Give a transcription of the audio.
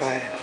拜。